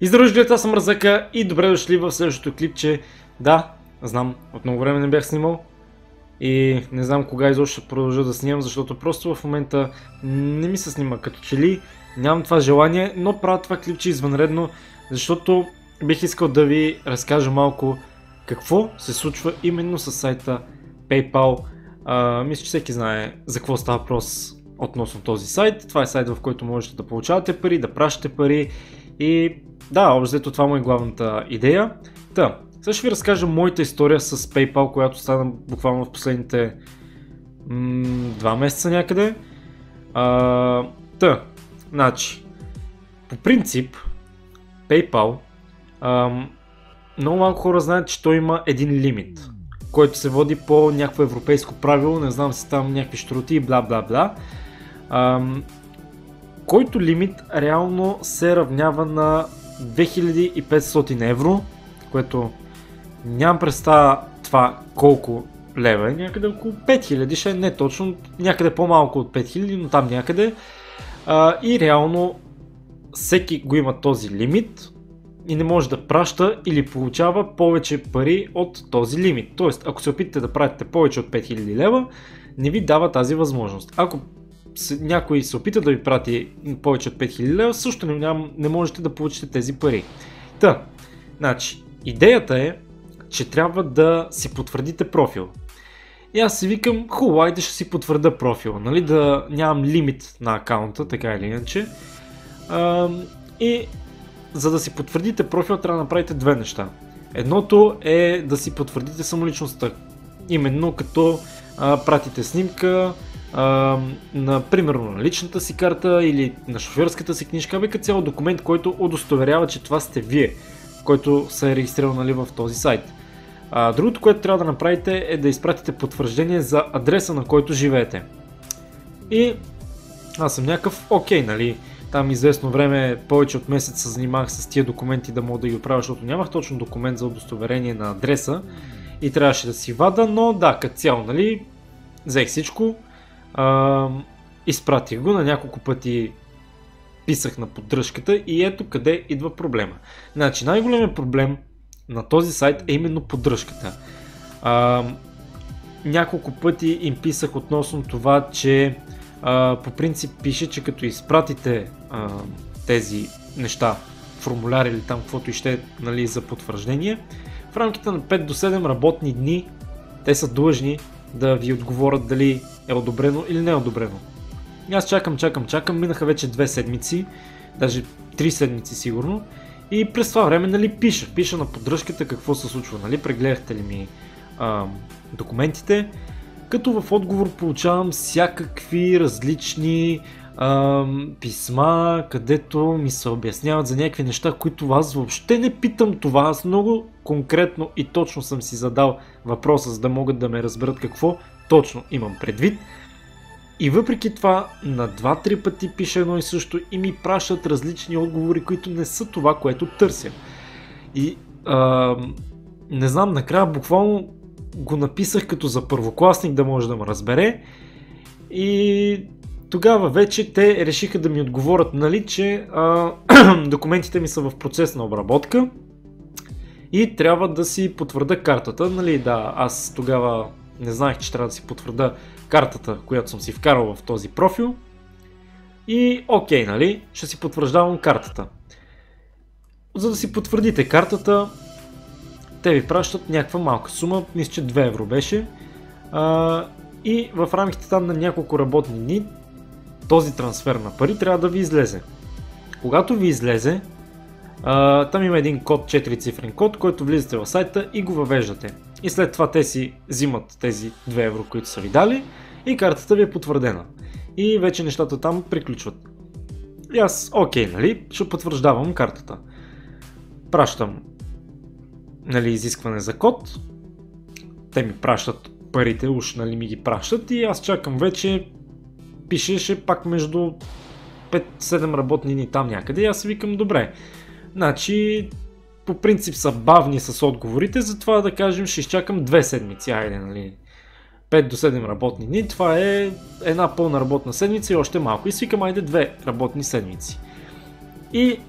И здравейте, аз съм Разака и добре дошли в следващото клипче. Да, знам, от много време не бях снимал и не знам кога изобщо ще продължа да снимам, защото просто в момента не ми се снима като че ли, нямам това желание, но правя това клипче извънредно, защото бих искал да ви разкажа малко какво се случва именно с сайта PayPal. А, мисля, че всеки знае за какво става въпрос относно този сайт. Това е сайт, в който можете да получавате пари, да пращате пари и да, общо това му е главната идея. Та, сега ще ви разкажа моята история с PayPal, която стана буквално в последните м- два месеца някъде. А, та, значи, по принцип, PayPal, ам, много малко хора знаят, че той има един лимит, който се води по някакво европейско правило, не знам си там някакви штроти и бла бла бла. Който лимит реално се равнява на 2500 евро, което нямам представа това колко лева е, някъде около 5000, ще не точно, някъде по-малко от 5000, но там някъде. А, и реално всеки го има този лимит и не може да праща или получава повече пари от този лимит. Тоест, ако се опитате да пратите повече от 5000 лева, не ви дава тази възможност. Ако някой се опита да ви прати повече от 5000 лева, също не, ням, не можете да получите тези пари. Та, значи, идеята е, че трябва да си потвърдите профил. И аз си викам, хубаво, айде ще си потвърда профила, нали, да нямам лимит на акаунта, така или иначе. А, и за да си потвърдите профила, трябва да направите две неща. Едното е да си потвърдите самоличността. Именно като а, пратите снимка, а, на, примерно на личната си карта или на шофьорската си книжка, бе като цяло документ, който удостоверява, че това сте вие, който се е регистрирал нали, в този сайт. А, другото, което трябва да направите е да изпратите потвърждение за адреса, на който живеете. И аз съм някакъв окей, нали, там известно време, повече от месец се занимавах с тия документи да мога да ги оправя, защото нямах точно документ за удостоверение на адреса и трябваше да си вада, но да, като цяло, нали, взех всичко, а, изпратих го на няколко пъти писах на поддръжката и ето къде идва проблема. Значи най-големият проблем на този сайт е именно поддръжката. А, няколко пъти им писах относно това, че а, по принцип пише, че като изпратите а, тези неща, формуляри или там каквото и ще нали, за потвърждение, в рамките на 5 до 7 работни дни те са длъжни да ви отговорят дали е одобрено или не е одобрено. И аз чакам, чакам, чакам, минаха вече две седмици, даже три седмици сигурно. И през това време, нали, пиша, пиша на поддръжката какво се случва, нали, прегледахте ли ми а, документите, като в отговор получавам всякакви различни а, писма, където ми се обясняват за някакви неща, които аз въобще не питам това. Аз много конкретно и точно съм си задал въпроса, за да могат да ме разберат какво точно имам предвид. И въпреки това, на 2-3 пъти пише едно и също и ми пращат различни отговори, които не са това, което търся. И а, не знам, накрая буквално го написах като за първокласник да може да ме разбере. И тогава вече те решиха да ми отговорят, нали, че а, документите ми са в процес на обработка и трябва да си потвърда картата. Нали, да, аз тогава не знаех, че трябва да си потвърда картата, която съм си вкарал в този профил. И окей, нали, ще си потвърждавам картата. За да си потвърдите картата, те ви пращат някаква малка сума, мисля, че 2 евро беше. А, и в рамките там на няколко работни дни този трансфер на пари трябва да ви излезе. Когато ви излезе, а, там има един код, 4 цифрен код, който влизате в сайта и го въвеждате. И след това те си взимат тези 2 евро, които са ви дали и картата ви е потвърдена. И вече нещата там приключват. И аз, окей, нали, ще потвърждавам картата. Пращам нали, изискване за код. Те ми пращат парите, уж нали ми ги пращат и аз чакам вече пишеше пак между 5-7 работни дни там някъде и аз викам добре. Значи по принцип са бавни с отговорите, затова да кажем ще изчакам 2 седмици, айде нали. 5 до 7 работни дни, това е една пълна работна седмица и още малко. И свикам айде 2 работни седмици. И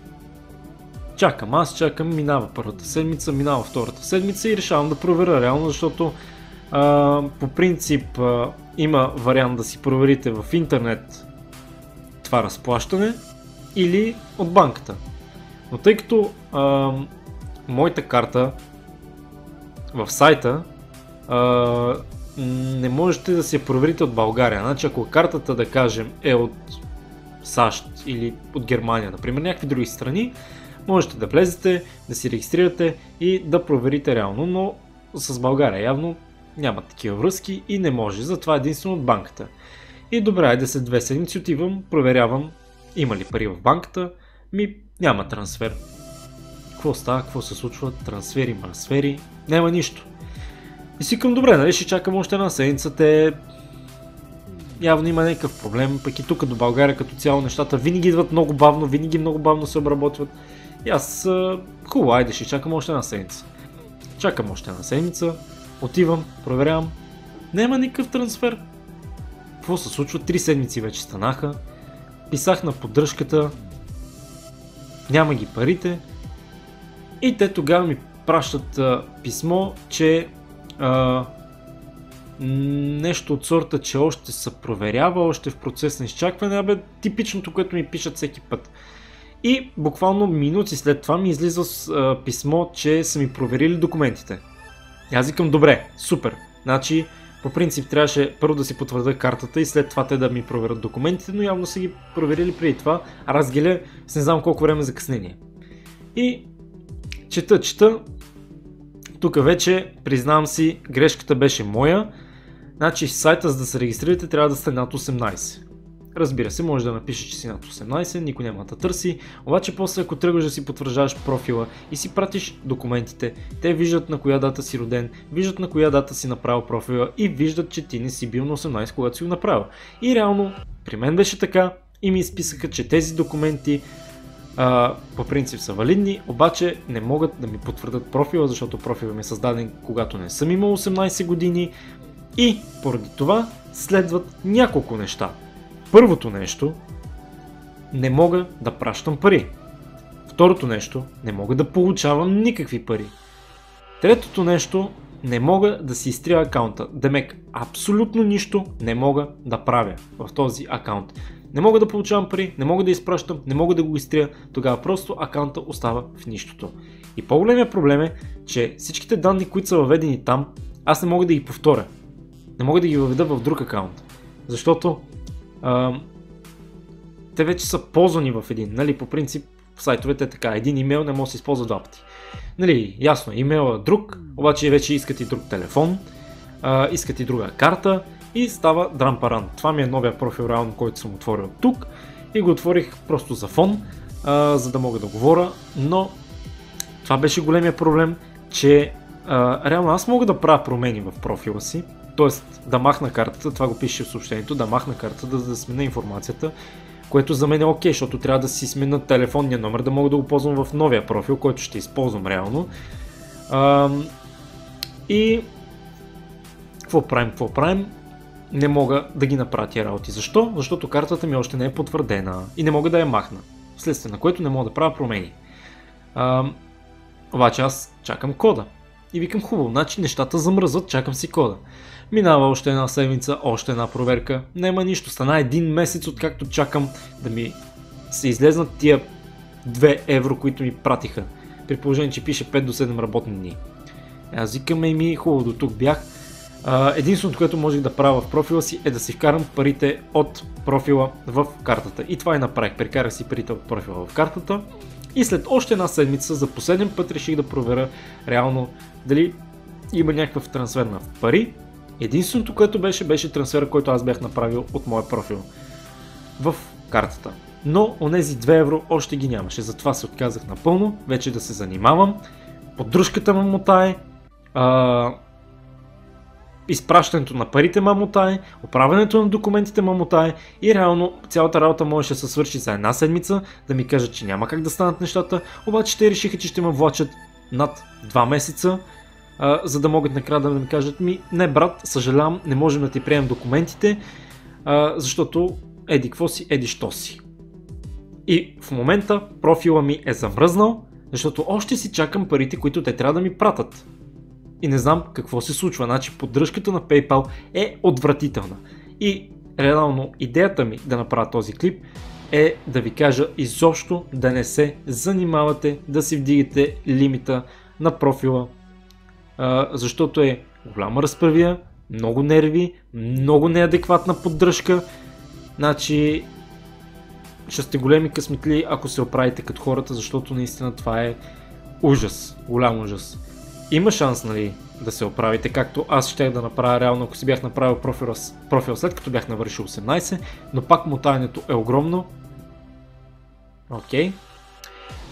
чакам, аз чакам, минава първата седмица, минава втората седмица и решавам да проверя реално, защото а, по принцип а, има вариант да си проверите в интернет това разплащане или от банката. Но тъй като а, моята карта в сайта а, не можете да я проверите от България. Значи ако картата да кажем е от САЩ или от Германия, например, някакви други страни, можете да влезете, да си регистрирате и да проверите реално, но с България явно няма такива връзки и не може, затова единствено от банката. И добре, айде след две седмици отивам, проверявам има ли пари в банката, ми няма трансфер. Какво става, какво се случва, трансфери, трансфери, няма нищо. И си към добре, нали ще чакам още една седмица, те явно има някакъв проблем, пък и тук до България като цяло нещата винаги идват много бавно, винаги много бавно се обработват. И аз хубаво, айде ще чакам още една седмица. Чакам още една седмица, отивам, проверявам, няма никакъв трансфер. Какво се случва? Три седмици вече станаха. Писах на поддръжката, няма ги парите. И те тогава ми пращат а, писмо, че а, нещо от сорта, че още се проверява, още в процес на изчакване, абе типичното, което ми пишат всеки път. И буквално минути след това ми излиза с а, писмо, че са ми проверили документите. Аз викам, добре, супер. Значи, по принцип трябваше първо да си потвърда картата и след това те да ми проверят документите, но явно са ги проверили преди това, а аз ги с не знам колко време закъснение. И чета, чета, тук вече, признавам си, грешката беше моя, значи сайта за да се регистрирате трябва да сте над 18. Разбира се, може да напишеш, че си над 18, никой няма да търси, обаче после ако тръгваш да си потвърждаваш профила и си пратиш документите, те виждат на коя дата си роден, виждат на коя дата си направил профила и виждат, че ти не си бил на 18, когато си го направил. И реално, при мен беше така и ми изписаха, че тези документи а, по принцип са валидни, обаче не могат да ми потвърдат профила, защото профила ми е създаден когато не съм имал 18 години и поради това следват няколко неща. Първото нещо, не мога да пращам пари. Второто нещо, не мога да получавам никакви пари. Третото нещо, не мога да си изтрия акаунта. Демек, абсолютно нищо не мога да правя в този акаунт. Не мога да получавам пари, не мога да изпращам, не мога да го изтрия, тогава просто акаунта остава в нищото. И по-големия проблем е, че всичките данни, които са въведени там, аз не мога да ги повторя. Не мога да ги въведа в друг акаунт. Защото а, те вече са ползвани в един, нали, по принцип сайтовете е така, един имейл не може да се използва два пъти. Нали, ясно, имейл е друг, обаче вече искат и друг телефон, а, искат и друга карта и става дрампаран. Това ми е новия профил реално, който съм отворил тук и го отворих просто за фон, а, за да мога да говоря, но това беше големия проблем, че а, реално аз мога да правя промени в профила си, т.е. да махна картата, това го пише в съобщението, да махна картата, да, да смена информацията, което за мен е окей, защото трябва да си смена телефонния номер, да мога да го ползвам в новия профил, който ще използвам реално. А, и какво правим, какво правим? Не мога да ги направя работи. Защо? Защото картата ми още не е потвърдена и не мога да я махна. Вследствие на което не мога да правя промени. А, обаче аз чакам кода. И викам хубаво, значи нещата замръзват, чакам си кода. Минава още една седмица, още една проверка. Няма нищо. Стана един месец, откакто чакам да ми се излезнат тия 2 евро, които ми пратиха. При положение, че пише 5 до 7 работни дни. Аз викам и ми хубаво до тук бях. единственото, което можех да правя в профила си е да си вкарам парите от профила в картата. И това и направих. Прекарах си парите от профила в картата. И след още една седмица за последен път реших да проверя реално дали има някакъв трансфер на пари Единственото, което беше, беше трансфера, който аз бях направил от моя профил в картата. Но онези 2 евро още ги нямаше, затова се отказах напълно, вече да се занимавам. Поддръжката ма мотае, а, изпращането на парите ма мотае, оправянето на документите ма мотае и реално цялата работа можеше да се свърши за една седмица, да ми кажат, че няма как да станат нещата, обаче те решиха, че ще ме влачат над 2 месеца а, за да могат накрая да ми кажат ми, не брат, съжалявам, не можем да ти приемем документите, а, защото еди какво си, еди що си. И в момента профила ми е замръзнал, Защото още си чакам парите, които те трябва да ми пратят. И не знам какво се случва. Значи поддръжката на PayPal е отвратителна. И реално идеята ми да направя този клип е да ви кажа изобщо да не се занимавате да си вдигате лимита на профила, защото е голяма разправия, много нерви, много неадекватна поддръжка. Значи ще сте големи късметли, ако се оправите като хората, защото наистина това е ужас, голям ужас. Има шанс, нали, да се оправите, както аз ще да направя реално, ако си бях направил профил, профил след като бях навършил 18, но пак мотаенето е огромно. Окей. Okay.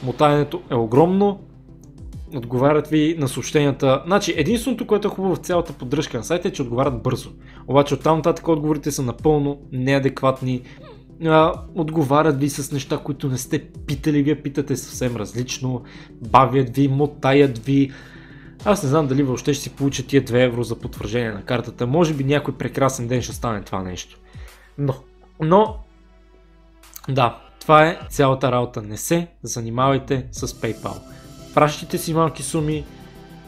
Мотаенето е огромно, отговарят ви на съобщенията. Значи, единственото, което е хубаво в цялата поддръжка на сайта е, че отговарят бързо. Обаче оттам нататък отговорите са напълно неадекватни. Отговарят ви с неща, които не сте питали, вие питате съвсем различно, бавят ви, мотаят ви. Аз не знам дали въобще ще си получа тия 2 евро за потвърждение на картата. Може би някой прекрасен ден ще стане това нещо. Но, но, да, това е цялата работа. Не се занимавайте с PayPal пращайте си малки суми,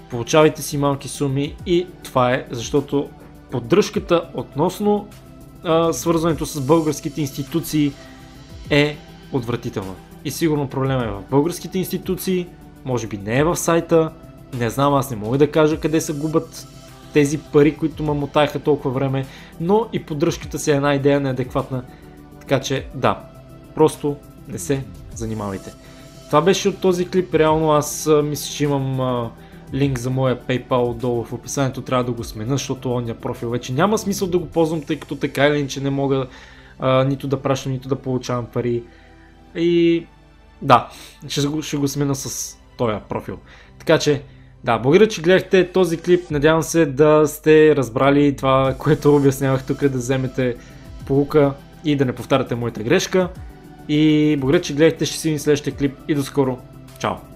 получавайте си малки суми и това е, защото поддръжката относно а, свързването с българските институции е отвратителна. И сигурно проблема е в българските институции, може би не е в сайта, не знам, аз не мога да кажа къде се губят тези пари, които ме мотаеха толкова време, но и поддръжката си е една идея неадекватна. Така че да, просто не се занимавайте. Това беше от този клип. Реално аз мисля, че имам а, линк за моя PayPal долу в описанието. Трябва да го смена, защото ония профил вече няма смисъл да го ползвам, тъй като така или иначе не мога а, нито да пращам, нито да получавам пари. И да, ще го, ще го смена с този профил. Така че, да, благодаря, че гледахте този клип. Надявам се да сте разбрали това, което обяснявах тук, да вземете полука и да не повтаряте моята грешка. И благодаря, че гледахте, ще си видим следващия клип и до скоро. Чао!